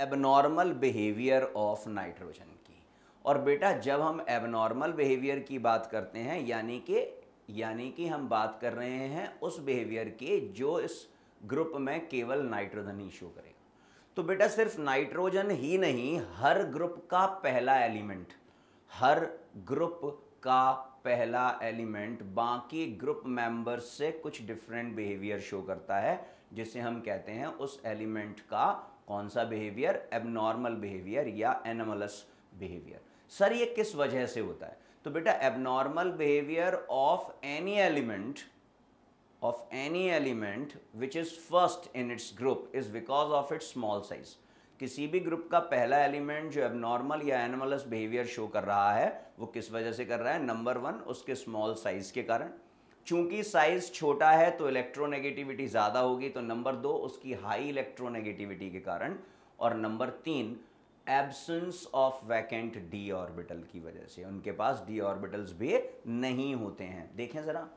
Abnormal behaviour of nitrogen की। और बेटा, जब हम एबनॉर्मल बिहेवियर की बात करते हैं, यानी कि यानी कि हम बात कर रहे हैं उस बिहेवियर के जो इस ग्रुप में केवल नाइट्रोजन ही शो करेगा। तो बेटा, सिर्फ़ नाइट्रोजन ही नहीं, हर ग्रुप का पहला एलिमेंट हर ग्रुप का पहला एलिमेंट बाकी ग्रुप मेंबर्स से कुछ डिफरेंट बिहेवियर शो करता है, जिसे हम कहते हैं उस एलिमेंट का कौन सा बिहेवियर एबनॉर्मल बिहेवियर या एनमलस बिहेवियर सर ये किस वजह से होता है? तो बेटा abnormal behaviour of any element of any element which is first in its group is because of its small size किसी भी ग्रुप का पहला एलिमेंट जो एबनॉर्मल या एनिमलस बिहेवियर शो कर रहा है, वो किस वजह से कर रहा है? नंबर वन उसके स्मॉल साइज़ के कारण। चूँकि साइज़ छोटा है तो इलेक्ट्रोनेगेटिविटी ज़्यादा होगी तो नंबर दो, उसकी हाई इलेक्ट्रोनेगेटिविटी के कारण। और नंबर तीन absence of vacant d orbital की वजह से। उनके पास डी ऑर्बिटल्स भी नहीं होते हैं। देखें ज़रा।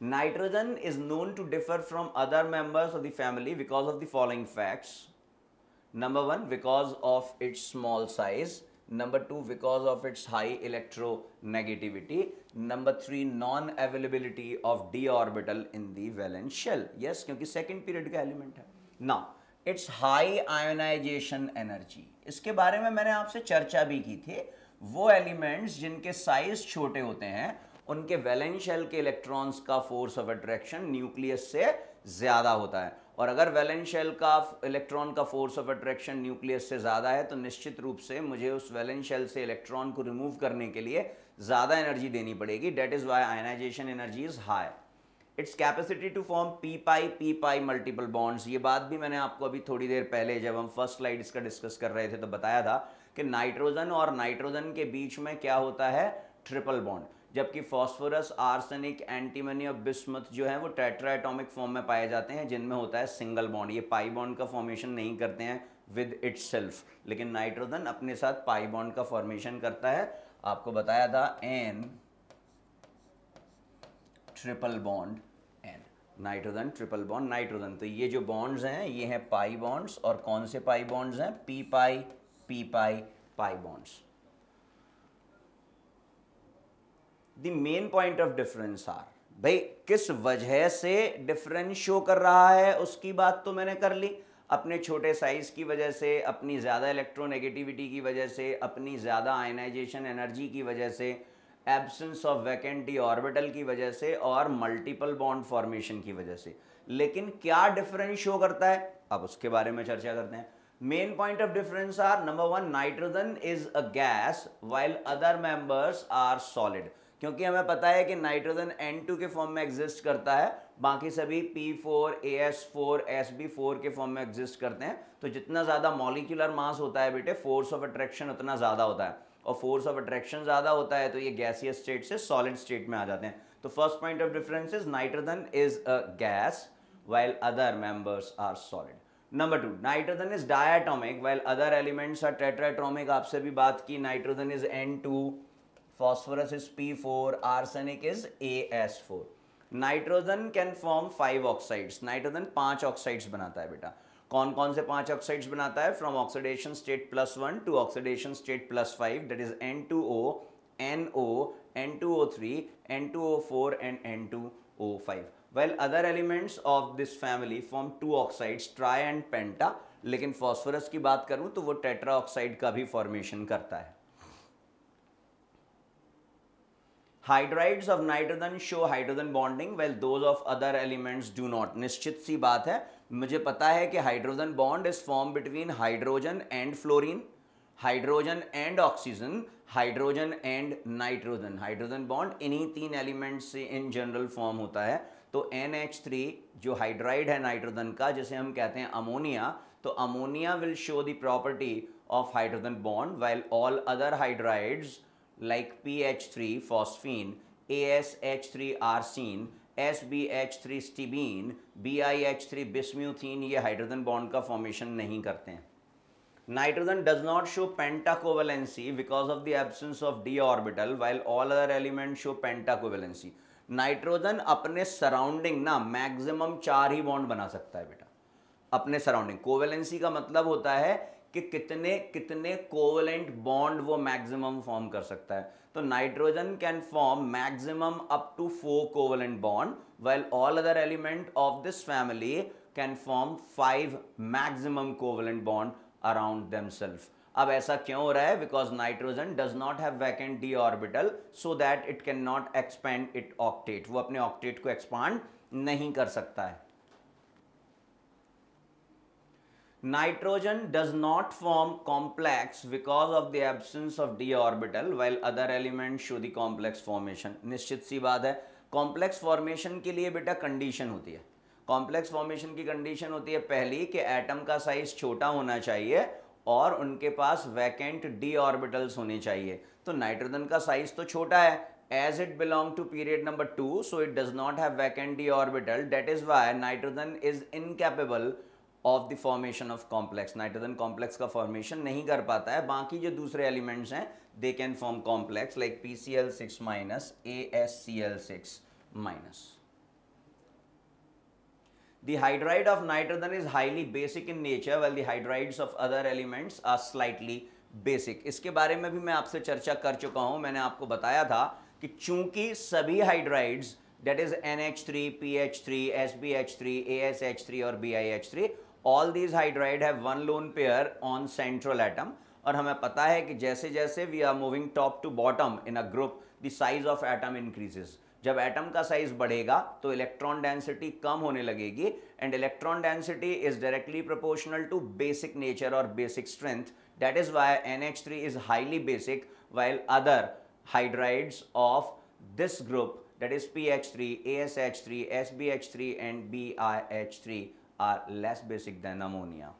Nitrogen is known to differ from other members of the family because of the following facts number one, because of its small size. Number two because of its high electronegativity number three non availability of d orbital in the valence yes क्योंकि second period का element है. ना its high ionization energy इसके बारे में मैंने आपसे चर्चा भी की थी. वो एलिमेंट्स जिनके साइज़ छोटे होते हैं, उनके वैलेंशियल के इलेक्ट्रॉन्स का फोर्स ऑफ़ अट्रैक्शन न्यूक्लियस से ज़्यादा होता है. और अगर वैलेंस शेल का, इलेक्ट्रॉन का फोर्स ऑफ़ अट्रैक्शन न्यूक्लियस से ज़्यादा है तो निश्चित रूप से मुझे उस वैलेंस शेल से इलेक्ट्रॉन को रिमूव करने के लिए ज़्यादा एनर्जी देनी पड़ेगी। That is why ionisation energy is high its capacity to form p pi p pi multiple bonds ये बात भी मैंने आपको अभी थोड़ी देर पहले जब हम फ़र्स्ट स्लाइड इसका डिस्कस कर रहे थे तो बताया था कि नाइट्रोजन और नाइट्रोजन के बीच में क्या होता है? ट्रिपल बॉन्ड जबकि फॉस्फोरस, आर्सेनिक, एंटीमनी और बिस्मथ जो है वो टेट्राएटॉमिक फॉर्म में पाए जाते हैं, जिनमें होता है सिंगल बॉन्ड। ये पाई बॉन्ड का फॉर्मेशन नहीं करते हैं विद इट्स लेकिन नाइट्रोजन अपने साथ पाई बॉन्ड का फॉर्मेशन करता है। आपको बताया था N triple bond N nitrogen triple bond nitrogen. तो ये जो बॉन्ड्स हैं, ये हैं पाई बॉन्ड्स और कौन से पाई बॉन्ड्स हैं? P pi p pi pi bonds the main point of difference are भाई, किस वजह से डिफरेंस शो कर रहा है, उसकी बात तो मैंने कर ली। अपने छोटे साइज़ की वजह से, अपनी ज़्यादा इलेक्ट्रोनेगेटिविटी की वजह से, अपनी ज़्यादा आयनाइजेशन एनर्जी की वजह से एब्सेंस ऑफ़ वैकेंट ऑर्बिटल की वजह से और मल्टीपल बॉन्ड फॉर्मेशन की वजह से। लेकिन क्या डिफरेंस शो करता है? अब उसके बारे में चर्चा करते हैं। Main point of difference are number one nitrogen is a gas while other members are solid क्योंकि हमें पता है कि नाइट्रोजन N2 के फॉर्म में एग्जिस्ट करता है बाकी सभी P4, AS4, SB4 के फॉर्म में एग्जिस्ट करते हैं। तो जितना ज़्यादा मॉलिक्यूलर मास होता है बेटे फोर्स ऑफ़ अट्रैक्शन उतना ज़्यादा होता है। और फोर्स ऑफ़ अट्रैक्शन ज़्यादा होता है तो ये गैसियस स्टेट से सॉलिड स्टेट में आ जाते हैं। तो first point of difference is nitrogen is a gas while other members are solid number two nitrogen is diatomic while other elements are tetratomic आपसे भी बात की nitrogen is N two phosphorus is P4, arsenic is AS4. Nitrogen can form five oxides nitrogen पाँच oxides बनाता है बेटा। कौन कौन से पाँच ऑक्साइड्स बनाता है? From oxidation state plus one to oxidation state plus five that is N two O N O N two O three N two O four and N two O five well other elements of this family form two oxides tri and penta लेकिन phosphorus की बात करूँ तो वो tetra oxide का भी formation करता है। Hydrides of nitrogen show hydrogen bonding well those of other elements do not निश्चित सी बात है। मुझे पता है कि hydrogen bond is form between hydrogen and fluorine hydrogen and oxygen hydrogen and nitrogen hydrogen bond इन्हीं तीन एलिमेंट्स से इन जनरल फॉर्म होता है। तो NH3 जो हाइड्राइड है नाइट्रोजन का, जिसे हम कहते हैं अमोनिया तो ammonia will show the property of hydrogen bond while all other hydrides like PH3 phosphine, ASH3 arsine, SBH3 stibine BIH3 bismuthine ये हाइड्रोजन बॉन्ड का फॉर्मेशन नहीं करते हैं। Nitrogen does not show pentacovalency because of the absence of d orbital while all other element show pentacovalency nitrogen अपने surrounding ना maximum चार ही bond बना सकता है बेटा। अपने सराउंडिंग कोवेलेंसी का मतलब होता है कि कितने कितने कोवलेंट बॉन्ड वो मैक्सिमम फॉर्म कर सकता है। तो nitrogen can form maximum up to four covalent bond well all other element of this family can form five maximum covalent bond around themself अब ऐसा क्यों हो रहा है? Because nitrogen does not have vacant d orbital so that it can not expand it octet वो अपने octet को expand नहीं कर सकता है। Nitrogen does not form complex because of the absence of d orbital while other elements show the complex formation निश्चित सी बात है कॉम्प्लेक्स फॉर्मेशन के लिए बेटा कंडीशन होती है कॉम्प्लेक्स फॉर्मेशन की कंडीशन होती है पहली कि एटम का साइज़ छोटा होना चाहिए और उनके पास वैकेंट डी ऑर्बिटल्स होने चाहिए तो नाइट्रोजन का साइज़ तो छोटा है as it belong to period number 2 so it does not have vacant d orbital that is why nitrogen is incapable of the formation of complex nitrogen complex का formation नहीं कर पाता है। बाकी जो दूसरे एलिमेंट्स हैं they can form complex like P C L six minus A S C L six minus The hydride of nitrogen is highly basic in nature, while the hydrides of other elements are slightly basic. इसके बारे में भी मैं आपसे चर्चा कर चुका हूँ। मैंने आपको बताया था कि चूँकि सभी hydrides that is N H three P H three S B H three A S H three और B I H three all these hydride have one lone pair on central atom. और हमें पता है कि जैसे जैसे we are moving top to bottom in a group the size of atom increases. जब atom का साइज़ बढ़ेगा तो इलेक्ट्रॉन डेंसिटी कम होने लगेगी and electron density is directly proportional to basic nature और basic strength that is why N H three is highly basic while other hydrides of this group that is PH3, ASH3, SBH3 and BiH3 are less basic than ammonia.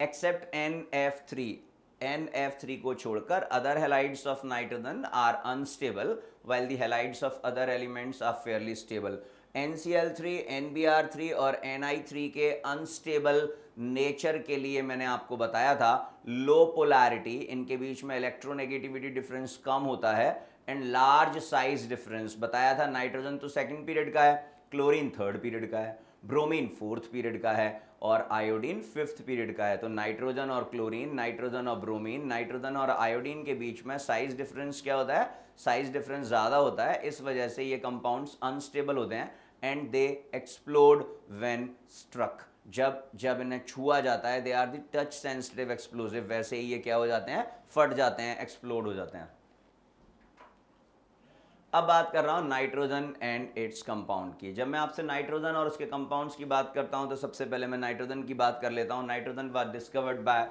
Except NF3, NF3 को छोड़कर other halides of nitrogen are unstable while the halides of other elements are fairly stable. NCl3, NBr3 और Ni3 के unstable nature के लिए मैंने आपको बताया था लो पोलैरिटी इनके बीच में इलेक्ट्रोनेगेटिविटी डिफरेंस कम होता है एंड लार्ज साइज़ डिफरेंस बताया था नाइट्रोजन तो सेकंड पीरियड का है क्लोरीन थर्ड पीरियड का है ब्रोमीन फोर्थ पीरियड का है और आयोडीन फिफ्थ पीरियड का है। तो नाइट्रोजन और क्लोरीन, नाइट्रोजन और ब्रोमीन, नाइट्रोजन और आयोडीन के बीच में साइज़ डिफरेंस क्या होता है? साइज़ डिफरेंस ज़्यादा होता है, इस वजह से ये कंपाउंड्स अनस्टेबल होते हैं and they explode when struck जब जब इन्हें छुआ जाता है they are the touch sensitive explosive वैसे ही ये क्या हो जाते हैं? फट जाते हैं एक्सप्लोड हो जाते हैं। अब बात कर रहा हूँ नाइट्रोजन एंड इट्स कंपाउंड की। जब मैं आपसे नाइट्रोजन और उसके कंपाउंड्स की बात करता हूँ तो सबसे पहले मैं नाइट्रोजन की बात कर लेता हूँ। Nitrogen was discovered by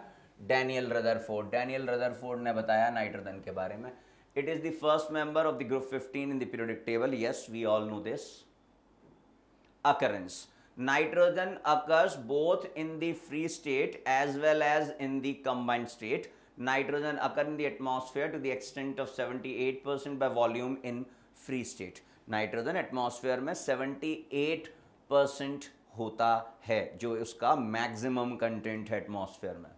Daniel Rutherford Daniel Rutherford ने बताया नाइट्रोजन के बारे में। It is the first member of the group 15 in the periodic table yes we all know this occurrence. Nitrogen occurs both in the free state as well as in the combined nitrogen occur in the atmosphere to the extent of 78% by volume in free state nitrogen atmosphere में 78 percent होता है जो उसका maximum content है atmosphere में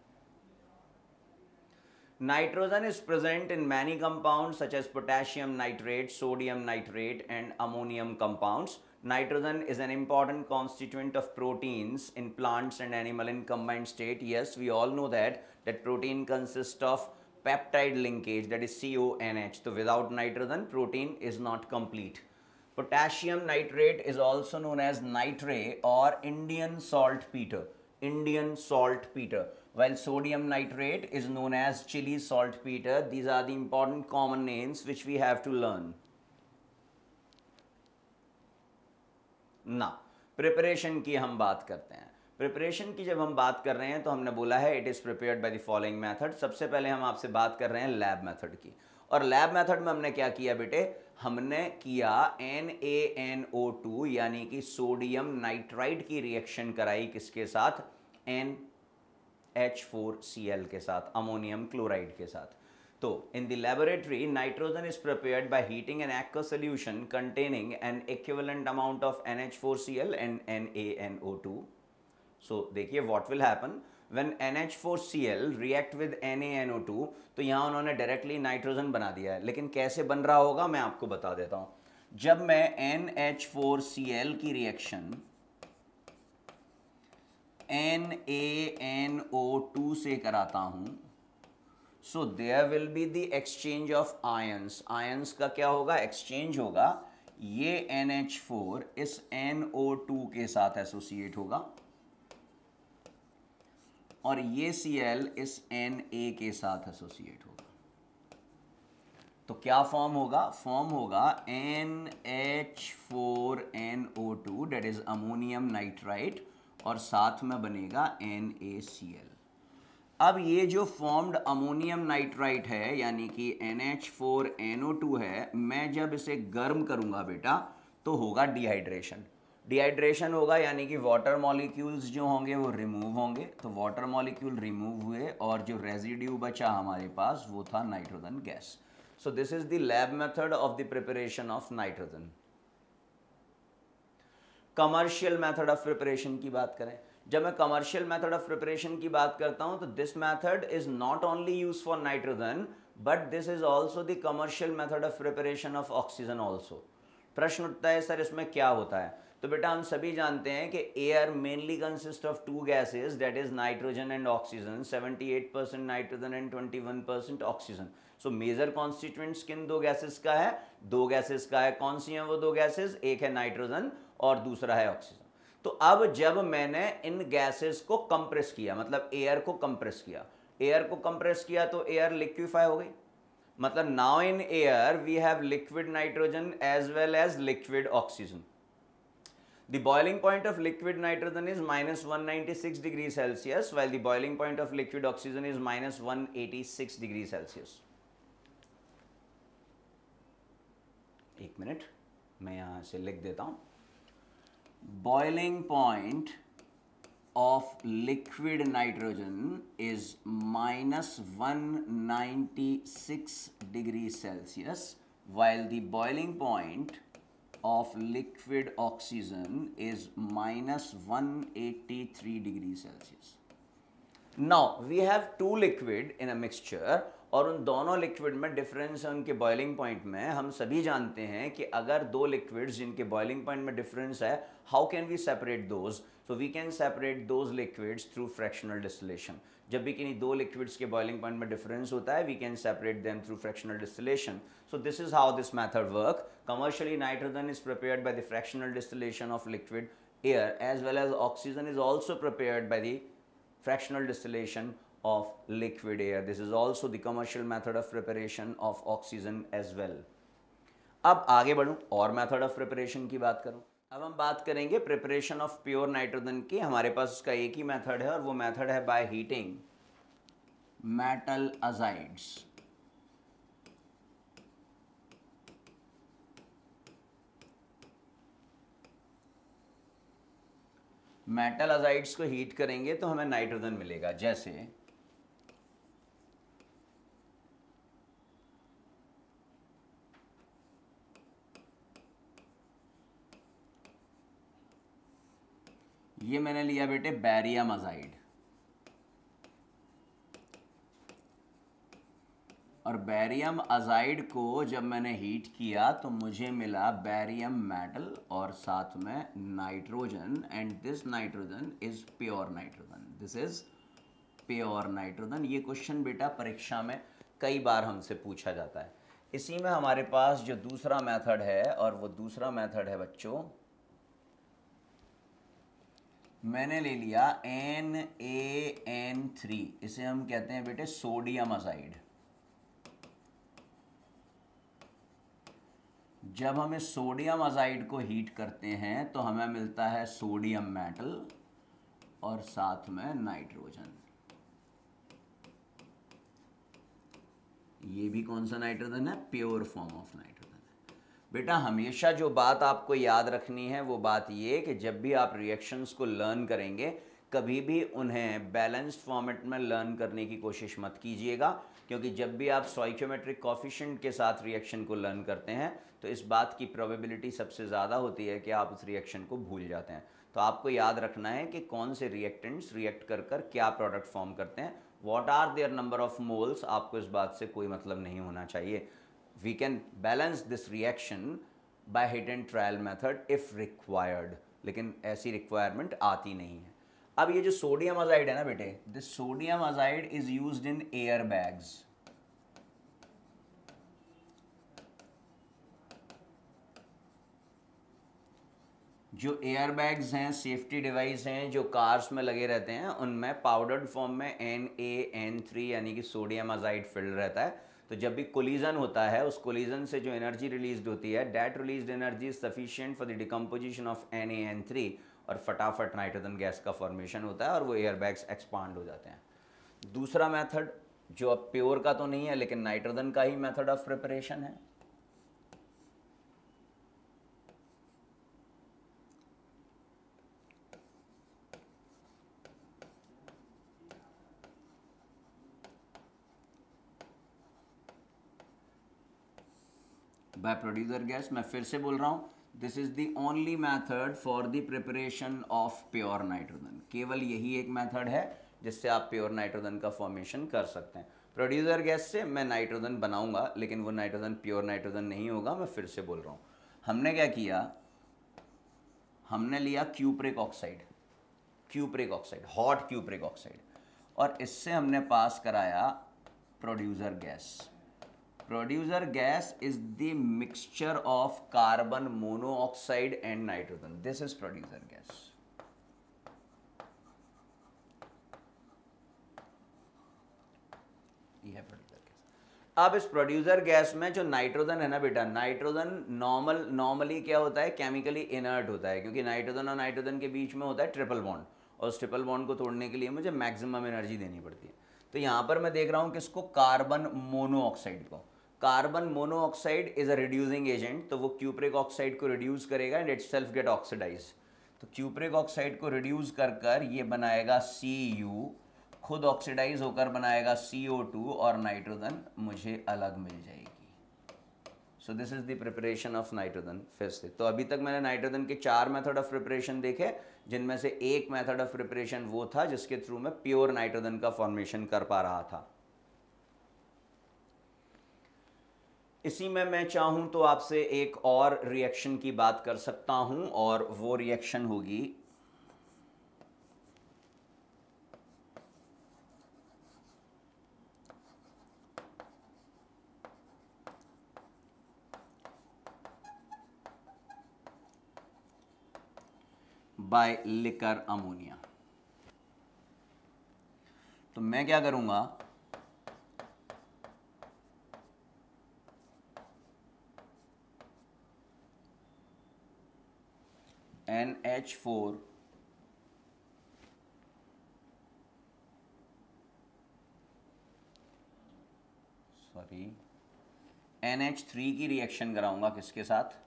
nitrogen is present in many compounds such as potassium nitrate sodium nitrate and ammonium compounds nitrogen is an important constituent of proteins in plants and animal in combined state yes we all know that that protein consists of peptide linkage that is CONH. So without nitrogen, protein is not complete. Potassium nitrate is also known as nitrate or Indian saltpeter. Indian saltpeter. While sodium nitrate is known as chili saltpeter. These are the important common names which we have to learn. Now, preparation की हम बात करते हैं preparation की जब हम बात कर रहे हैं तो हमने बोला है it is prepared by the following method सबसे पहले हम आपसे बात कर रहे हैं लैब मेथड की। और लैब मेथड में हमने क्या किया बेटे? हमने किया N A N O two यानी कि सोडियम नाइट्राइड की रिएक्शन कराई किसके साथ? N H four C L के साथ अमोनियम क्लोराइड के साथ। तो in the laboratory nitrogen is prepared by heating an aqua solution containing an equivalent amount of N H four C L and N A N O two so देखिए what will happen when NH4Cl react with NaNO2 तो यहाँ उन्होंने directly nitrogen बना दिया है। लेकिन कैसे बन रहा होगा, मैं आपको बता देता हूँ। जब मैं NH4Cl की reaction N A N O two से कराता हूँ so there will be the exchange of ions ions का क्या होगा? एक्सचेंज होगा। ये NH4 इस NO2 के साथ एसोसिएट होगा। और ये सी एल इस एन ए के साथ एसोसिएट होगा। तो क्या फॉर्म होगा? फॉर्म होगा NH4NO2 that is ammonium nitrite और साथ में बनेगा एन ए सी एल अब ये जो फॉर्म्ड अमोनियम नाइट्राइट है, यानी कि NH4NO2 है, मैं जब इसे गर्म करूँगा बेटा तो होगा डिहाइड्रेशन डिहाइड्रेशन होगा, यानी कि वाटर मॉलिक्यूल्स जो होंगे वो रिमूव होंगे। तो वाटर मॉलिक्यूल रिमूव हुए और जो रेजिड्यू बचा हमारे पास वो था nitrogen gas so this is the lab method of the preparation of nitrogen commercial method of preparation की बात करें। जब मैं कमर्शियल मेथड ऑफ़ प्रिपरेशन की बात करता हूँ तो this method is not only use for nitrogen but this is also the commercial method of preparation of oxygen also प्रश्न उठता है, सर, इसमें क्या होता है? तो बेटा हम सभी जानते हैं कि air mainly consist of two gases that is nitrogen and oxygen 78 percent nitrogen and 21 percent oxygen so major constituents किन दो गैसेस का है? दो गैसेस का है कौन सी हैं वो दो गैसेस एक है नाइट्रोजन और दूसरा है ऑक्सीजन तो अब जब मैंने इन गैसेस को कंप्रेस किया मतलब एयर को कंप्रेस किया एयर को कंप्रेस किया तो एयर लिक्विफाई हो गई. मतलब now in air we have liquid nitrogen as well as liquid oxygen The boiling point of liquid nitrogen is minus 196 degrees Celsius while the boiling point of liquid oxygen is minus 186 degrees Celsius. एक minute मैं यहाँ से लिख देता हूँ boiling point of liquid nitrogen is minus 196 degrees Celsius while the boiling point of liquid oxygen is minus 183 degrees Celsius. Now, we have two liquid in a mixture, और उन दोनों लिक्विड में डिफरेंस है उनके बॉइलिंग पॉइंट में। हम सभी जानते हैं कि अगर दो लिक्विड्स जिनके बॉइलिंग पॉइंट में डिफरेंस है how can we separate those so we can separate those liquids through fractional distillation जब भी किन्हीं दो लिक्विड्स के बॉइलिंग पॉइंट में डिफरेंस होता है we can separate them through fractional distillation so this is how this method work commercially nitrogen is prepared by the fractional distillation of liquid air as well as oxygen is also prepared by the fractional distillation of liquid air. This is also the commercial method of preparation of oxygen as well. अब आगे बढ़ूं, और method of preparation की बात करूँ अब हम बात करेंगे प्रिपरेशन ऑफ़ प्योर नाइट्रोजन की। हमारे पास उसका एक ही मेथड है और वो मेथड है by heating metal azides metal azides को हीट करेंगे तो हमें नाइट्रोजन मिलेगा, जैसे ये मैंने लिया बेटे बैरियम अजाइड और बैरियम अजाइड को जब मैंने हीट किया तो मुझे मिला बैरियम मेटल और साथ में nitrogen and this nitrogen is pure nitrogen. This is pure nitrogen. ये क्वेश्चन बेटा परीक्षा में कई बार हमसे पूछा जाता है। इसी में हमारे पास जो दूसरा मेथड है और वो दूसरा मेथड है बच्चों मैंने ले लिया एन ए एन थ्री इसे हम कहते हैं बेटे सोडियम असाइड जब हम इस सोडियम अजाइड को हीट करते हैं तो हमें मिलता है सोडियम मेटल और साथ में नाइट्रोजन। ये भी कौन सा नाइट्रोजन है? Pure form of nitrogen. बेटा, हमेशा जो बात आपको याद रखनी है, वो बात ये कि जब भी आप रिएक्शंस को लर्न करेंगे, कभी भी उन्हें बैलेंस्ड फॉर्मेट में लर्न करने की कोशिश मत कीजिएगा, क्योंकि जब भी आप सॉइक्योमेट्रिक कॉफिशेंट के साथ रिएक्शन को लर्न करते हैं तो इस बात की प्रोबेबिलिटी सबसे ज़्यादा होती है कि आप उस रिएक्शन को भूल जाते हैं। तो आपको याद रखना है कि कौन से रिएक्टेंट्स रिएक्ट कर कर क्या प्रोडक्ट फॉर्म करते हैं। What are their number of moles आपको इस बात से कोई मतलब नहीं होना चाहिए। We can balance this reaction by hit and trial method if required. लेकिन ऐसी रिक्वायरमेंट आती नहीं है। अब ये जो सोडियम अजाइड है ना बेटे this sodium azide is used in air bags जो एयर बैग्स हैं सेफ्टी डिवाइस हैं, जो कार्स में लगे रहते हैं, उनमें पाउडर्ड फॉर्म में एन ए एन थ्री यानी कि सोडियम अजाइड फिल्ड रहता है। तो जब भी कोलिजन होता है, उस कोलिजन से जो एनर्जी रिलीज़ होती है that release energy is sufficient for the decomposition of N A N three और फटाफट नाइट्रोजन गैस का फॉर्मेशन होता है और वो एयरबैग्स एक्सपांड हो जाते हैं। दूसरा मेथड जो अब प्योर का तो नहीं है, लेकिन नाइट्रोजन का ही मेथड ऑफ़ प्रिपरेशन है। बाय प्रोड्यूसर गैस मैं फिर से बोल रहा हूँ this is the only method for the preparation of pure nitrogen केवल यही एक मैथड है जिससे आप प्योर नाइट्रोजन का फॉर्मेशन कर सकते हैं। प्रोड्यूसर गैस से मैं नाइट्रोजन बनाऊँगा, लेकिन वो नाइट्रोजन प्योर नाइट्रोजन नहीं होगा, मैं फिर से बोल रहा हूँ। हमने क्या किया? हमने लिया cupric oxide cupric oxide hot cupric oxide और इससे हमने पास कराया producer gas producer gas is the mixture of carbon monoxide and nitrogen. This is producer gas अब इस प्रोड्यूसर गैस में जो नाइट्रोजन है ना बेटा नाइट्रोजन नॉर्मल नॉर्मली क्या होता है? केमिकली इनर्ट होता है, क्योंकि नाइट्रोजन और नाइट्रोजन के बीच में होता है ट्रिपल बॉन्ड और उस ट्रिपल बॉन्ड को तोड़ने के लिए मुझे मैक्सिमम एनर्जी देनी पड़ती है. तो यहाँ पर मैं देख रहा हूँ किसको कार्बन मोनोऑक्साइड को carbon monoxide is a reducing agent तो वो क्यूप्रिक ऑक्साइड को रिड्यूस करेगा and itself get oxidise तो क्यूप्रिक ऑक्साइड को रिड्यूस कर कर ये बनाएगा सी यू खुद ऑक्सीडाइज होकर बनाएगा सी ओ टू और नाइट्रोजन मुझे अलग मिल जाएगी. So this is the preparation of nitrogen फिर से। तो अभी तक मैंने नाइट्रोजन के चार मेथड ऑफ़ प्रिपरेशन देखे, जिनमें से एक मेथड ऑफ़ प्रिपरेशन वो था, जिसके थ्रू मैं प्योर नाइट्रोजन का फॉर्मेशन कर पा रहा था। इसी में मैं चाहूँ तो आपसे एक और रिएक्शन की बात कर सकता हूँ और वो रिएक्शन होगी। बाय लिकर अमोनिया तो मैं क्या करूँगा? N H four sorry N H three की रिएक्शन कराऊँगा किसके साथ?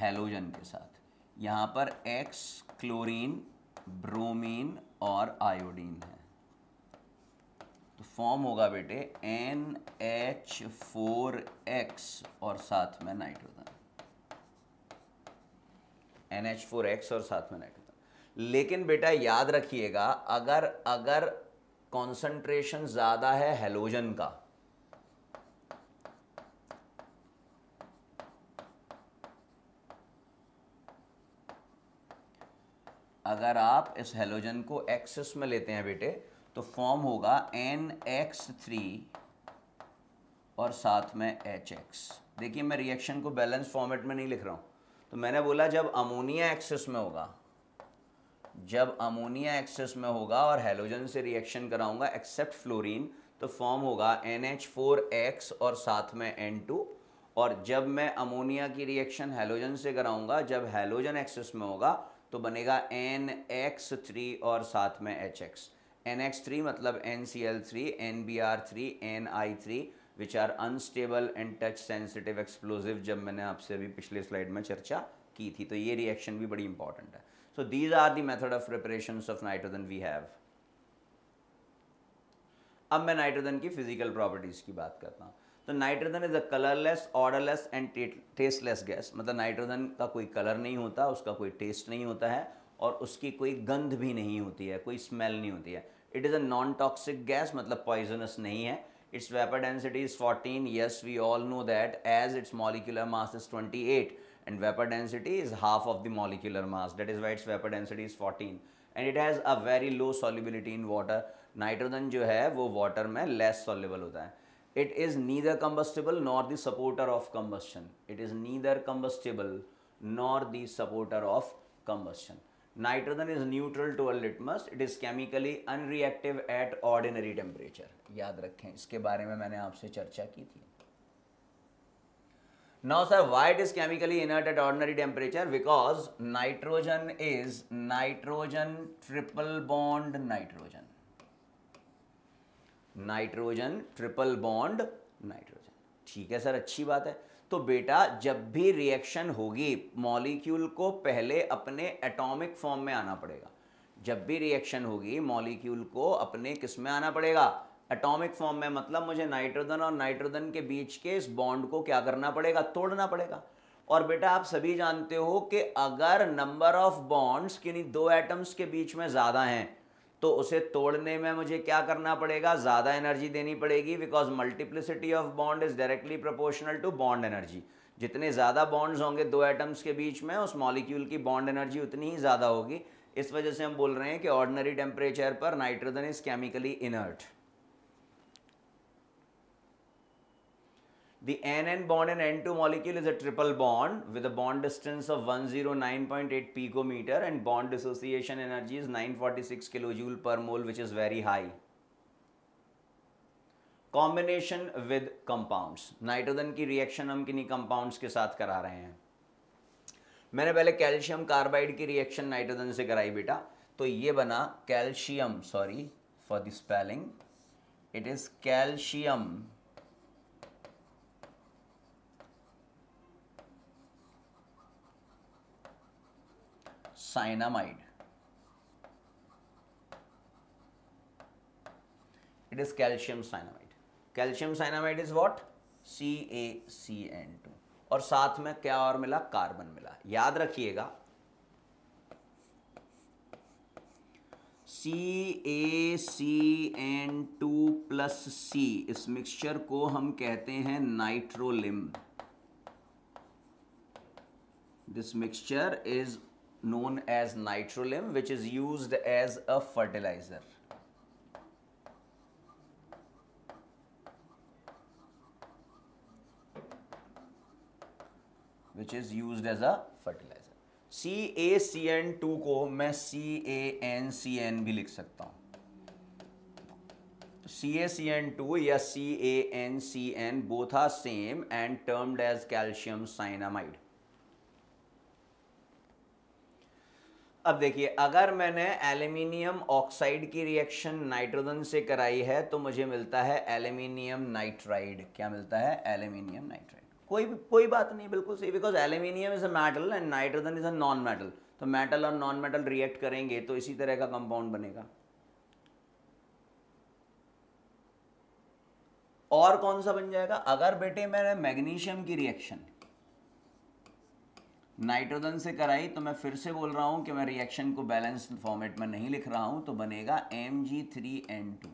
हेलोजन के साथ। यहाँ पर एक्स क्लोरीन ब्रोमीन और आयोडीन है। फॉर्म होगा बेटे एन एच फोर एक्स और साथ में nitrogen N H four X और साथ में नाइट्रोजन लेकिन बेटा याद रखिएगा, अगर अगर कॉन्सेंट्रेशन ज़्यादा है हेलोजन का, अगर आप इस हेलोजन को एक्सेस में लेते हैं बेटे तो फॉर्म होगा एन एक्स थ्री और साथ में एच एक्स देखिए, मैं रिएक्शन को बैलेंस फॉर्मेट में नहीं लिख रहा हूँ। तो मैंने बोला, जब अमोनिया एक्सेस में होगा, जब अमोनिया एक्सेस में होगा और हेलोजन से रिएक्शन कराऊँगा एक्सेप्ट फ्लोरीन तो फॉर्म होगा एन एच फोर एक्स और साथ में एन टू और जब मैं अमोनिया की रिएक्शन हेलोजन से कराऊँगा, जब हेलोजन एक्सेस में होगा तो बनेगा एन एक्स थ्री और साथ में H X N X three मतलब N C L three N B R three N I three which are unstable and touch sensitive explosive जब मैंने आपसे अभी पिछले स्लाइड में चर्चा की थी तो ये रिएक्शन भी बड़ी इंपॉर्टेंट है। So these are the method of preparation of nitrogen we have अब मैं नाइट्रोजन की फ़िज़िकल प्रॉपर्टीज़ की बात करता हूँ। तो nitrogen is a colourless odourless and tasteless gas मतलब नाइट्रोजन का कोई कलर नहीं होता, उसका कोई टेस्ट नहीं होता है और उसकी कोई गंध भी नहीं होती है, कोई स्मेल नहीं होती है। It is a non toxic gas मतलब पॉइजनस नहीं है. Its vapour density is fourteen yes we all know that as its molecular mass is 28 and vapour density is half of the molecular mass that is why vapour density is 14 and it has a very low solubility in water nitrogen जो है, वो water में less soluble होता है. It is neither combustible nor the supporter of combustion it is neither combustible nor the supporter of combustion nitrogen is neutral to a litmus it is chemically unreactive at ordinary temperature याद रखें, इसके बारे में मैंने आपसे चर्चा की थी। No sir why is chemically inert at ordinary temperature because nitrogen is nitrogen triple bond nitrogen nitrogen triple bond nitrogen ठीक है सर अच्छी बात है। तो बेटा जब भी रिएक्शन होगी मॉलिक्यूल को पहले अपने एटॉमिक फॉर्म में आना पड़ेगा। जब भी रिएक्शन होगी मॉलिक्यूल को अपने किसमें आना पड़ेगा? एटॉमिक फॉर्म में मतलब मुझे नाइट्रोजन और नाइट्रोजन के बीच के इस बॉन्ड को क्या करना पड़ेगा? तोड़ना पड़ेगा। और बेटा आप सभी जानते हो कि अगर नंबर ऑफ़ बॉन्ड्स किन्हीं दो एटम्स के बीच में ज़्यादा हैं तो उसे तोड़ने में मुझे क्या करना पड़ेगा? ज़्यादा एनर्जी देनी पड़ेगी because multiplicity of bond is directly proportional to bond energy जितने ज़्यादा बॉन्ड्स होंगे दो एटम्स के बीच में, उस मॉलिक्यूल की बॉन्ड एनर्जी उतनी ही ज़्यादा होगी। इस वजह से हम बोल रहे हैं कि ऑर्डनरी टेम्परेचर पर nitrogen is chemically inert The NN bond in N2 molecule is a triple bond with a bond distance of 109.8 picometer and bond dissociation energy is 946 kilojoule per mole which is very high. Combination with compounds nitrogen की reaction हम किन्हीं compounds के साथ करा रहे हैं मैंने पहले कैल्शियम कार्बाइड की रिएक्शन नाइट्रोजन से कराई बेटा तो ये बना calcium sorry for the spelling it is calcium cyanamide. It is calcium cyanamide. Calcium cyanamide is what? CaCN2 और साथ में क्या और मिला कार्बन मिला याद रखिएगा C A C N two plus C इस मिक्सचर को हम कहते हैं nitrolim this mixture is known as nitrolim which is used as a fertilizer. which is used as a fertilizer. C A C N two को मैं सी A N C N भी लिख सकता हूं सी ए सी एन टू या C A N C N both are same and termed as calcium cyanamide अब देखिए, अगर मैंने एल्यूमिनियम ऑक्साइड की रिएक्शन नाइट्रोजन से कराई है तो मुझे मिलता है एल्यूमिनियम नाइट्राइड। क्या मिलता है? Aluminium nitride. कोई कोई बात नहीं, बिल्कुल सही because aluminium is a metal and nitrogen is a non metal तो मेटल और नॉन मेटल रिएक्ट करेंगे तो इसी तरह का कंपाउंड बनेगा। और कौन सा बन जाएगा? अगर बेटे, मैंने मैग्नीशियम की रिएक्शन नाइट्रोजन से कराई तो मैं फिर से बोल रहा हूँ कि मैं रिएक्शन को बैलेंस फॉर्मेट में नहीं लिख रहा हूँ तो बनेगा M G three N two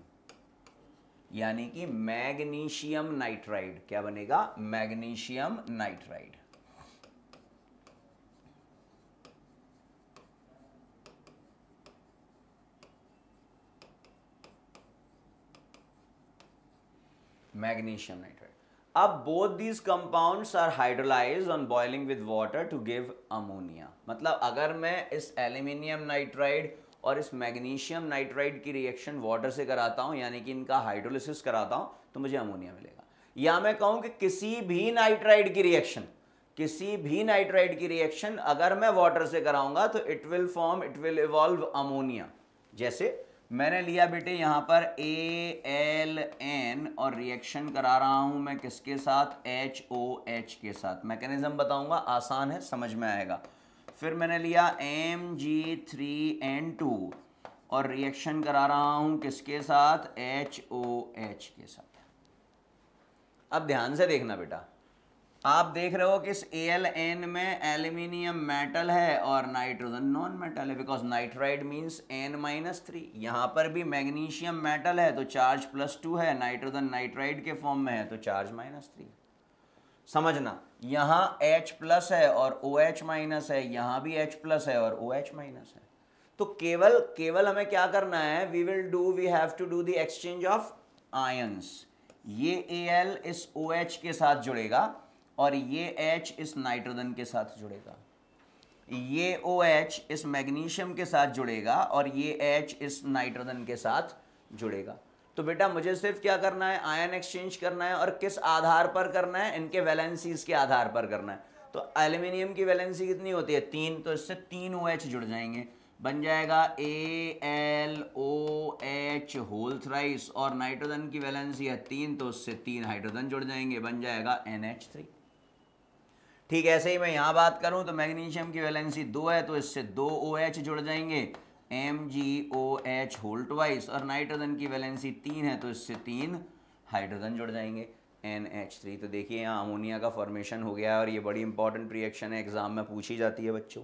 यानी कि मैग्नीशियम नाइट्राइड। क्या बनेगा? Magnesium nitride. Magnesium nitride. अब both these compounds are hydrolyse on boiling with water to give ammonia मतलब अगर मैं इस एल्यूमिनियम नाइट्राइड और इस मैग्नीशियम नाइट्राइड की रिएक्शन वाटर से कराता हूँ, यानी कि इनका हाइड्रोलिसिस कराता हूँ तो मुझे अमोनिया मिलेगा। या मैं कहूँ कि किसी भी नाइट्राइड की रिएक्शन किसी भी नाइट्राइड की रिएक्शन अगर मैं वाटर से कराऊँगा तो it will form it will evolve ammonia जैसे मैंने लिया बेटे यहाँ पर ए एल एन और रिएक्शन करा रहा हूँ मैं किसके साथ? एच ओ एच के साथ। मैकेनिज्म बताऊँगा, आसान है, समझ में आएगा। फिर मैंने लिया M G three N two और रिएक्शन करा रहा हूँ किसके साथ? एच ओ एच के साथ। अब ध्यान से देखना बेटा। आप देख रहे हो कि इस एल में एल्यूमिनियम मेटल है और नाइट्रोजन नॉन मेटल है because nitride means N minus three यहाँ पर भी मैग्नीशियम मेटल है तो चार्ज प्लस टू है नाइट्रोजन नाइट्राइड के फॉर्म में है तो चार्ज माइनस थ्री समझना, यहाँ H प्लस है और ओ OH माइनस है, यहाँ भी H प्लस है और ओ OH माइनस है. तो केवल केवल हमें क्या करना है we will do we have to do the exchange of ions ये एल इस ओ OH के साथ जुड़ेगा और ये एच इस नाइट्रोजन के साथ जुड़ेगा। ये ओ एच इस मैग्नीशियम के साथ जुड़ेगा और ये एच इस नाइट्रोजन के साथ जुड़ेगा। तो बेटा मुझे सिर्फ़ क्या करना है? आयन एक्सचेंज करना है और किस आधार पर करना है? इनके वैलेंसीज के आधार पर करना है। तो एल्यूमिनियम की वैलेंसी कितनी होती है? तीन। तो इससे तीन ओ एच जुड़ जाएँगे। बन जाएगा A L O H whole thrice और नाइट्रोजन की वैलेंसी है तीन तो उससे तीन हाइड्रोजन जुड़ जाएँगे। बन जाएगा एन एच थ्री ठीक ऐसे ही मैं यहाँ बात करूँ तो मैग्नीशियम की वैलेंसी दो है तो इससे दो ओ OH जुड़ जाएँगे। M G O H whole twice और नाइट्रोजन की वैलेंसी तीन है तो इससे तीन हाइड्रोजन जुड़ जाएँगे। एन एच थ्री तो देखिए यहाँ अमोनिया का फॉर्मेशन हो गया है और ये बड़ी इंपॉर्टेंट रिएक्शन है एग्ज़ाम में पूछी जाती है बच्चों।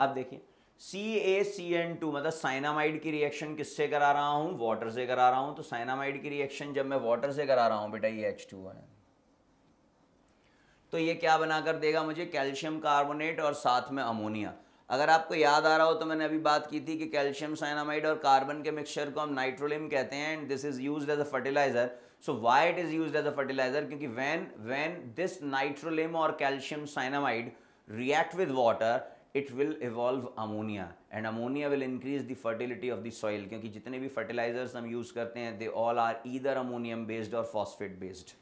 अब देखिए C A C N two मतलब साइनामाइड की रिएक्शन किससे करा रहा हूँ? वाटर से करा रहा हूँ। तो साइनामाइड की रिएक्शन जब मैं वाटर से करा रहा हूँ, बेटा, ये एच टू है तो ये क्या बनाकर देगा मुझे? कैल्शियम कार्बोनेट और साथ में अमोनिया। अगर आपको याद आ रहा हो तो मैंने अभी बात की थी कि कैल्शियम साइनामाइड और कार्बन के मिक्सचर को हम नाइट्रोलिम कहते हैं and this is use as a fertiliser so why it is use as a fertiliser क्योंकि वैन वैन दिस नाइट्रोलिम और calcium cyanamide react with water it will evolve ammonia and ammonia will increase the fertility of the soil क्योंकि जितने भी fertilisers हम use करते हैं they all are either ammonium based और phosphate based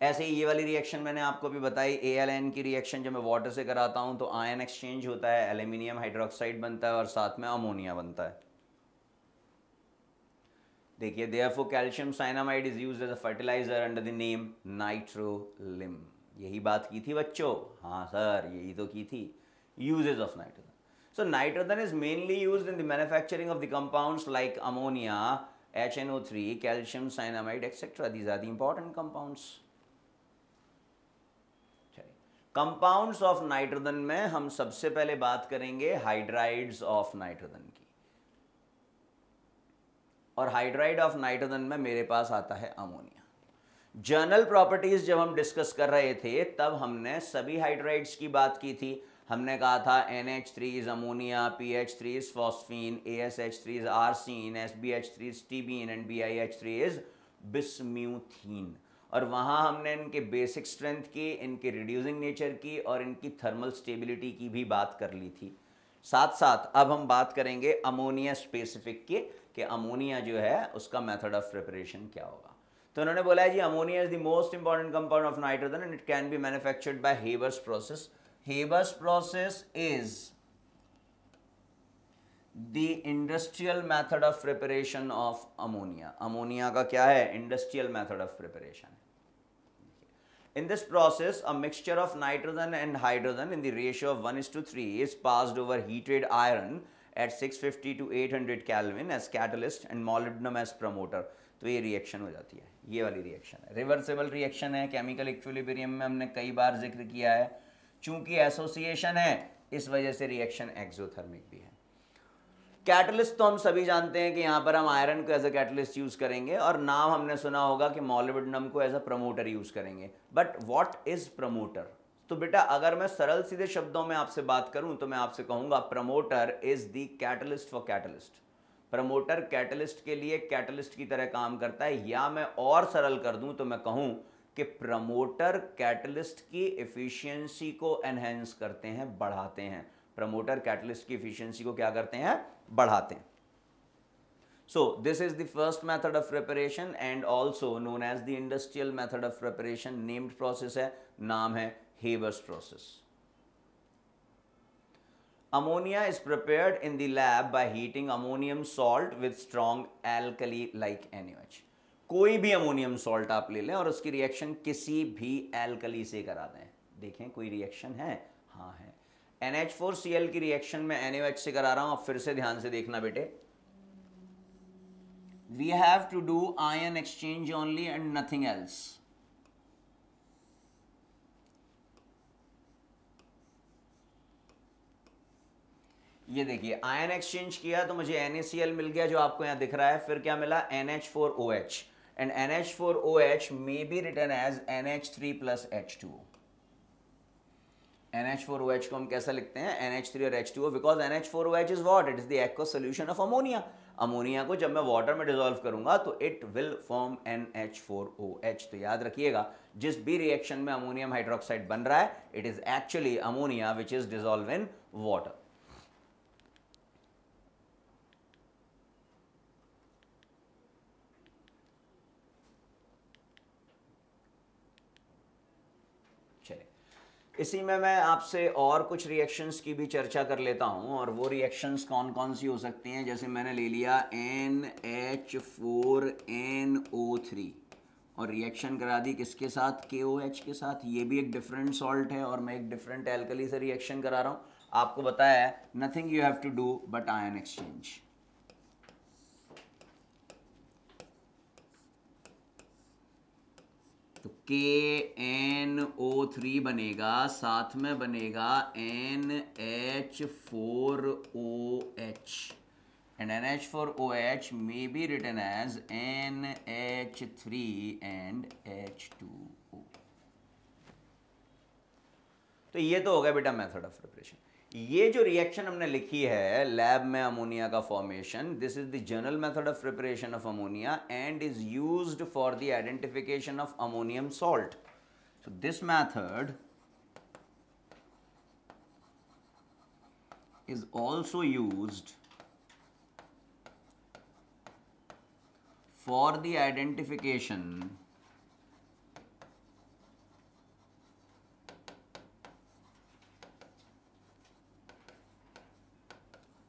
ऐसे ही ये वाली रिएक्शन मैंने आपको भी बताई ए एल एन की रिएक्शन जब मैं वाटर से कराता हूँ तो आयन एक्सचेंज होता है एल्यूमिनियम हाइड्रोक्साइड बनता है, और साथ में अमोनिया बनता है। देखिए therefore calcium cyanamide is use as a fertiliser under the name nitrolim यही बात की थी बच्चों? हाँ सर यही तो की थी। Uses of nitrogen. So nitrogen is mainly used in the manufacturing of the compounds like ammonia, HNO3, calcium cyanamide, etc. These are the important compounds. Compounds of nitrogen में हम सबसे पहले बात करेंगे हाइड्राइड्स ऑफ़ नाइट्रोजन की और hydride of nitrogen में मेरे पास आता है अमोनिया जर्नल प्रॉपर्टीज़ जब हम डिस्कस कर रहे थे तब हमने सभी हाइड्राइड्स की बात की थी हमने कहा था N H three is ammonia P H three is phosphine A S H three is arsine S B H three is stibine and B I H three is bismuthine और वहाँ हमने इनके बेसिक स्ट्रेंथ की, इनके reducing nature की और इनकी thermal stability की भी बात कर ली थी। साथ साथ अब हम बात करेंगे अमोनिया स्पेसिफिक के कि अमोनिया जो है उसका मेथड ऑफ़ प्रिपरेशन क्या होगा। तो उन्होंने बोला है जी ammonia is the most important compound of nitrogen and it can be manufactured by Haber's process Haber's process is the industrial method of preparation of ammonia. Ammonia का क्या है industrial method of preparation. In this process, a mixture of nitrogen and hydrogen in the ratio of 1 is to 3 is passed over heated iron at 650 to 800 Kelvin as catalyst and molybdenum as promoter. तो ये reaction हो जाती है ये वाली reaction है reversible reaction है chemical equilibrium में हमने कई बार ज़िक्र किया है चूँकि एसोसिएशन है, इस वजह से रिएक्शन एक्सोथर्मिक भी है। कैटलिस्ट तो हम सभी जानते हैं कि यहाँ पर हम आयरन को एज अ कैटलिस्ट यूज़ करेंगे और नाम हमने सुना होगा कि मॉलिबिडनम को एज अ प्रमोटर यूज़ करेंगे। बट वॉट इज़ प्रमोटर तो बेटा, अगर मैं सरल सीधे शब्दों में आपसे बात करूँ तो मैं आपसे कहूँगा promoter is the catalyst for catalyst promoter catalyst के लिए कैटलिस्ट की तरह काम करता है। या मैं और सरल कर दूँ तो मैं कहूँ कि प्रमोटर कैटलिस्ट की एफिशिएंसी को एनहेंस करते हैं, बढ़ाते हैं। प्रमोटर कैटलिस्ट की एफिशिएंसी को क्या करते हैं? बढ़ाते हैं। So this is the first method of preparation and also known as the industrial method of preparation named process है, नाम है Haber's process ammonia is prepared in the lab by heating ammonium salt with strong alkali like NaOH कोई भी ammonium salt आप ले लें और उसकी रिएक्शन किसी भी एल्कली से करा दें। देखें, कोई रिएक्शन है? हाँ है। NH4Cl की रिएक्शन में NaOH से करा रहा हूँ अब फिर से ध्यान से देखना बेटे। We have to do ion exchange only and nothing else ये देखिए आयन एक्सचेंज किया तो मुझे NaCl मिल गया जो आपको यहाँ दिख रहा है, फिर क्या मिला? NH4OH and NH4OH may be written as NH3 plus H2O. NH4OH को हम कैसा लिखते हैं NH3 और H2O because NH4OH is what? It is the aqueous solution of ammonia. Ammonia को जब मैं वाटर में डिजोल्व करूँगा तो it will form N H four O H तो याद रखिएगा, जिस भी रिएक्शन में अमोनियम हाइड्रोक्साइड बन रहा है it is actually ammonia which is dissolve in water इसी में मैं आपसे और कुछ रिएक्शंस की भी चर्चा कर लेता हूँ, और वो रिएक्शंस कौन कौन सी हो सकती हैं? जैसे मैंने ले लिया N H four N O three और रिएक्शन करा दी किसके साथ? के ओ एच के साथ। ये भी एक डिफरेंट सॉल्ट है, और मैं एक डिफरेंट एल्कली से रिएक्शन करा रहा हूँ। आपको बताया nothing you have to do but ion exchange के एन ओ थ्री बनेगा, साथ में बनेगा N H four O H and N H four O H may be return as N H three and H two O तो ये तो हो गया बेटा मेथड ऑफ़ प्रिपरेशन ये जो रिएक्शन हमने लिखी है लैब में अमोनिया का formation this is the general method of preparation of ammonia and is used for the identification of ammonium salt so this method is also used for the identification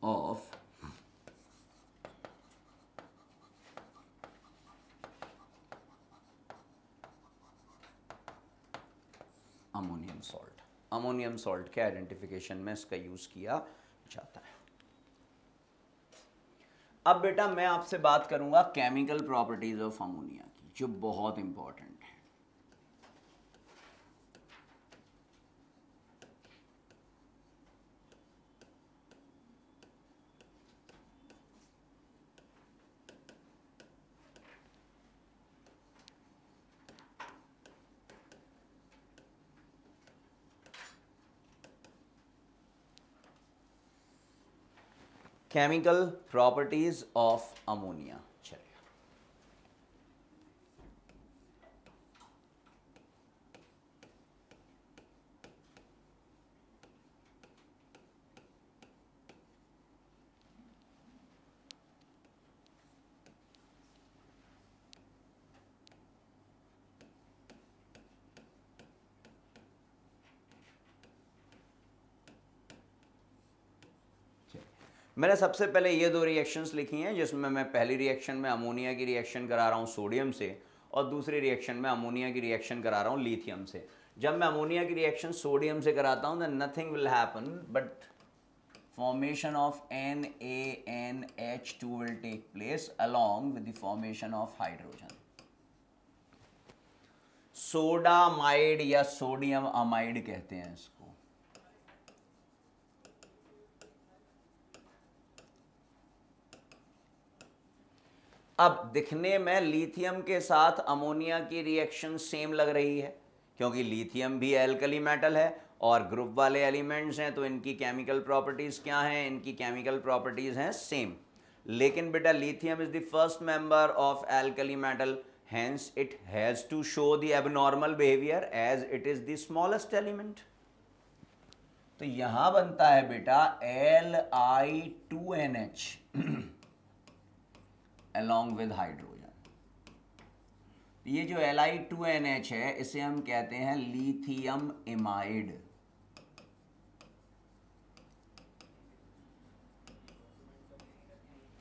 of ammonium salt ammonium salt के identification में इसका use किया जाता है। अब बेटा मैं आपसे बात करूँगा केमिकल प्रॉपर्टीज़ ऑफ़ अमोनिया की, जो बहुत important chemical properties of ammonia मैंने सबसे पहले ये दो रिएक्शंस लिखी हैं, जिसमें मैं पहली रिएक्शन में अमोनिया की रिएक्शन करा रहा हूँ सोडियम से, और दूसरी रिएक्शन में अमोनिया की रिएक्शन करा रहा हूँ लिथियम से। जब मैं अमोनिया की रिएक्शन सोडियम से कराता हूँ then nothing will happen but formation of N A N H two will take place along with the formation of hydrogen sodamide या सोडियम अमाइड कहते हैं इसको। अब दिखने में लिथियम के साथ अमोनिया की रिएक्शन सेम लग रही है, क्योंकि लिथियम भी एल्कली मेटल है और ग्रुप वाले एलिमेंट्स हैं तो इनकी केमिकल प्रॉपर्टीज़ क्या हैं? इनकी केमिकल प्रॉपर्टीज़ हैं सेम लेकिन बेटा lithium is the first member of alkali metal hence it has to show the abnormal behaviour as it is the smallest element तो यहाँ बनता है बेटा L I two N H along with hydrogen ये जो Li2NH है, इसे हम कहते हैं लिथियम इमाइड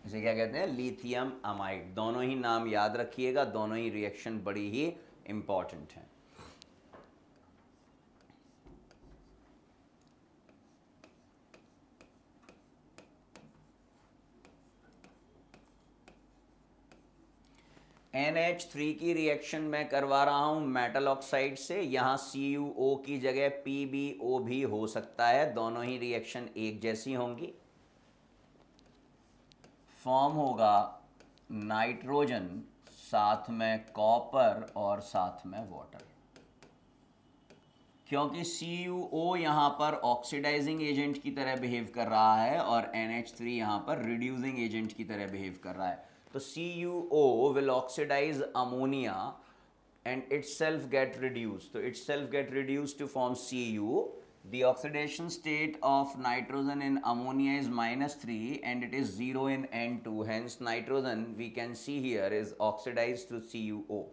इसे क्या कहते हैं? लिथियम अमाइड दोनों ही नाम याद रखिएगा, दोनों ही रिएक्शन बड़ी ही इंपॉर्टेंट है। NH3 की रिएक्शन मैं करवा रहा हूँ मेटल ऑक्साइड से। यहाँ CuO की जगह PbO भी हो सकता है। दोनों ही रिएक्शन एक जैसी होंगी। फॉर्म होगा नाइट्रोजन साथ में कॉपर और साथ में वाटर क्योंकि सी यू ओ यहाँ पर ऑक्सीडाइजिंग एजेंट की तरह बिहेव कर रहा है और एन एच थ्री यहाँ पर रिड्यूसिंग एजेंट की तरह बिहेव कर रहा है। तो CuO will oxidize ammonia and itself get reduced. So itself get reduced to form Cu. The oxidation state of nitrogen in ammonia is minus 3 and it is 0 in N2. Hence nitrogen we can see here is oxidized to CuO.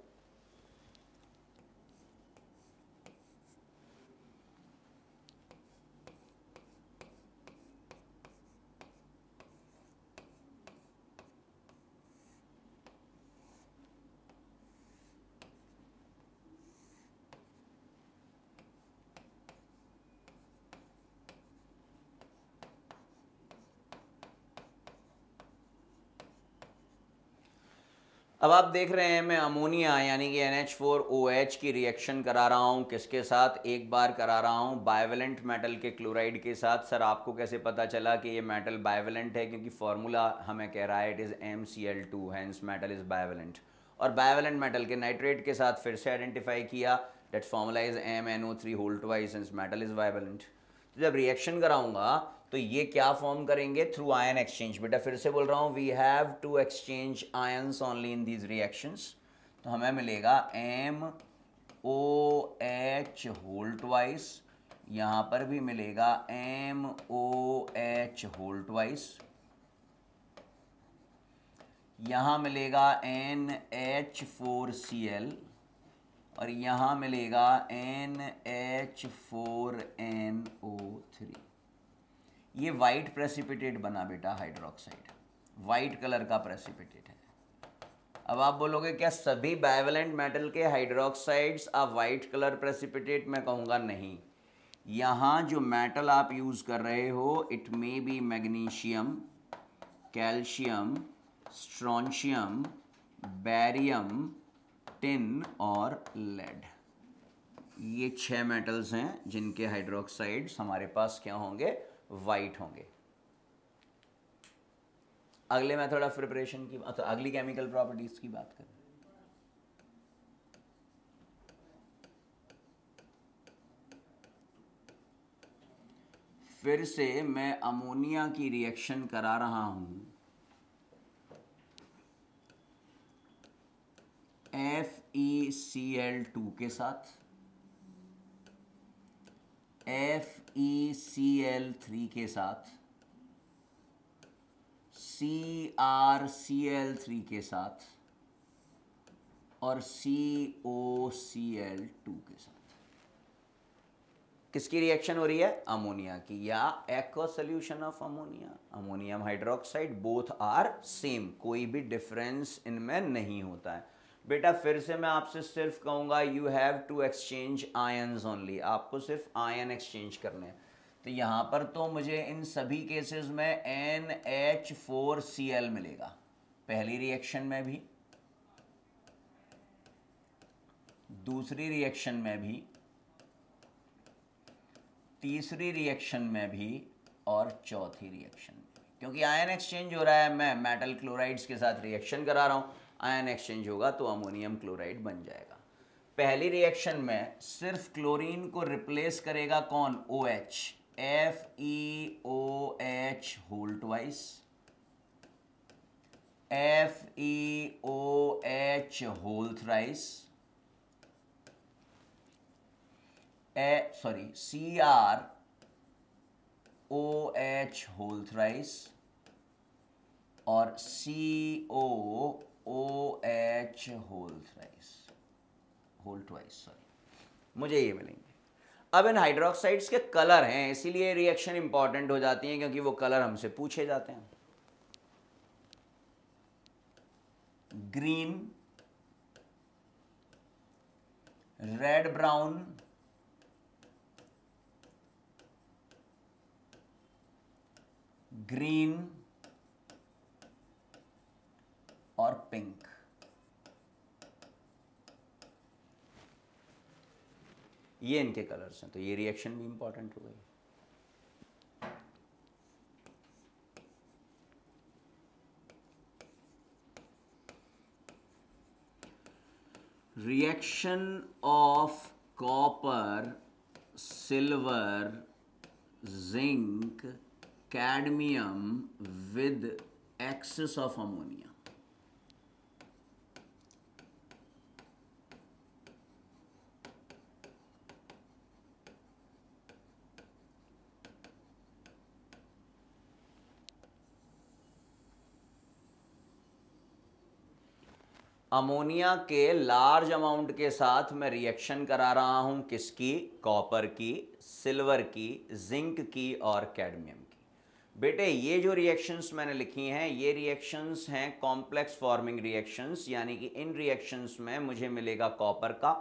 अब आप देख रहे हैं मैं ammonia, यानी कि NH4OH की reaction करा रहा हूँ। किसके साथ? एक बार करा रहा हूँ बायोवेलेंट मेटल के क्लोराइड के साथ। सर, आपको कैसे पता चला कि ये मेटल बायोवेलेंट है? क्योंकि फार्मूला हमें कह रहा है it is M C L two hence metal is bivalent और बायोवेलेंट मेटल के नाइट्रेट के साथ फिर से आइडेंटिफाई किया। That formula is M N O three whole twice metal is bivalent जब रिएक्शन कराऊँगा तो ये क्या फॉर्म करेंगे? थ्रू आयन एक्सचेंज बेटा, फिर से बोल रहा हूँ we have to exchange ions only in these reactions तो हमें मिलेगा M O H whole twice यहाँ पर भी मिलेगा M O H whole twice यहाँ मिलेगा N H four C L और यहाँ मिलेगा N H four N O three ये वाइट प्रेसिपिटेट बना बेटा हाइड्रोक्साइड वाइट कलर का प्रेसिपिटेट है। अब आप बोलोगे, क्या सभी बायोवेलेंट मेटल के हाइड्रोक्साइड्स आ वाइट कलर प्रेसिपिटेट मैं कहूँगा, नहीं। यहाँ जो मेटल आप यूज़ कर रहे हो it may be magnesium calcium strontium barium tin और लेड ये छह मेटल्स हैं जिनके हाइड्रोक्साइड्स हमारे पास क्या होंगे? वाइट होंगे. अगले मेथड ऑफ़ प्रिपरेशन की तो अगली केमिकल प्रॉपर्टीज़ की बात करें फिर से मैं अमोनिया की रिएक्शन करा रहा हूँ. F E C L two के साथ। F E C L three के साथ। C R C L three के साथ। और C O C L two के साथ। किसकी रिएक्शन हो रही है? अमोनिया की, या aqua solution of ammonia ammonium hydroxide both are same कोई भी डिफरेंस इनमें नहीं होता है। बेटा, फिर से मैं आपसे सिर्फ़ कहूँगा you have to exchange ions only आपको सिर्फ़ आयन एक्सचेंज करने हैं। तो यहाँ पर तो मुझे इन सभी केसेस में N H four C L मिलेगा। पहली रिएक्शन में भी, दूसरी रिएक्शन में भी, तीसरी रिएक्शन में भी, और चौथी रिएक्शन में क्योंकि आयन एक्सचेंज हो रहा है, मैं मेटल क्लोराइड्स के साथ रिएक्शन करा रहा हूँ। आयन एक्सचेंज होगा तो अमोनियम क्लोराइड बन जाएगा। पहली रिएक्शन में सिर्फ़ क्लोरीन को रिप्लेस करेगा कौन? O H F E O H whole F E O H whole thrice uh sorry C R O H whole thrice और C O O H whole thrice whole twice sorry मुझे ये मिलेंगे। अब इन hydroxides के colour हैं, इसीलिए reaction important हो जाती है क्योंकि वो कलर हमसे पूछे जाते हैं। ग्रीन रेड ब्राउन ग्रीन और पिंक। ये इनके कलर्स हैं तो ये रिएक्शन भी इंपॉर्टेंट हो गई। Reaction of copper silver zinc cadmium with excess of ammonia ammonia के लार्ज अमाउंट के साथ मैं रिएक्शन करा रहा हूँ किसकी? कॉपर की सिल्वर की जिंक की और कैडमियम की। बेटे, ये जो रिएक्शंस मैंने लिखी हैं, ये रिएक्शंस हैं कॉम्प्लेक्स फॉर्मिंग रिएक्शंस यानी कि इन रिएक्शंस में मुझे मिलेगा कॉपर का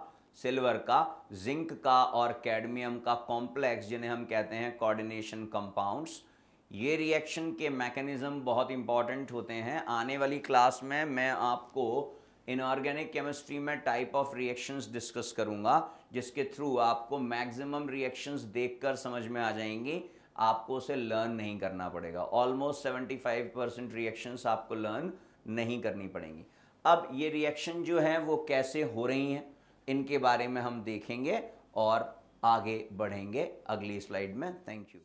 सिल्वर का जिंक का और कैडमियम का कॉम्प्लेक्स जिन्हें हम कहते हैं कोऑर्डिनेशन कंपाउंड्स ये रिएक्शन के मैकेनिज्म बहुत इंपॉर्टेंट होते हैं। आने वाली क्लास में मैं आपको इनऑर्गेनिक केमिस्ट्री में टाइप ऑफ़ रिएक्शंस डिस्कस करूँगा, जिसके थ्रू आपको मैक्सिमम रिएक्शंस देखकर समझ में आ जाएँगी। आपको उसे लर्न नहीं करना पड़ेगा। ऑलमोस्ट 75 परसेंट रिएक्शंस आपको लर्न नहीं करनी पड़ेंगी। अब ये रिएक्शन जो है, वो कैसे हो रही हैं, इनके बारे में हम देखेंगे और आगे बढ़ेंगे अगली स्लाइड में। Thank you